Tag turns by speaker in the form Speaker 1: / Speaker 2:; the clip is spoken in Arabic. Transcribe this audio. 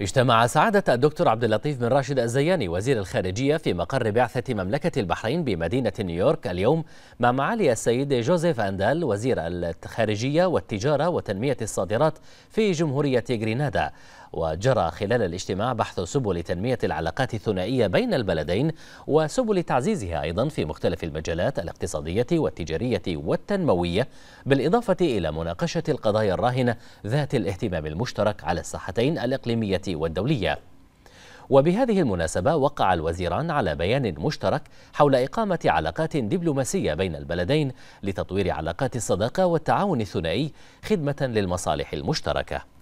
Speaker 1: اجتمع سعادة الدكتور عبد اللطيف بن راشد الزياني وزير الخارجية في مقر بعثة مملكة البحرين بمدينة نيويورك اليوم مع معالي السيد جوزيف أندال وزير الخارجية والتجارة وتنمية الصادرات في جمهورية غرينادا. وجرى خلال الاجتماع بحث سبل تنمية العلاقات الثنائية بين البلدين وسبل تعزيزها أيضا في مختلف المجالات الاقتصادية والتجارية والتنموية بالإضافة إلى مناقشة القضايا الراهنة ذات الاهتمام المشترك على الساحتين الإقليمية والدولية. وبهذه المناسبة وقع الوزيران على بيان مشترك حول إقامة علاقات دبلوماسية بين البلدين لتطوير علاقات الصداقة والتعاون الثنائي خدمة للمصالح المشتركة.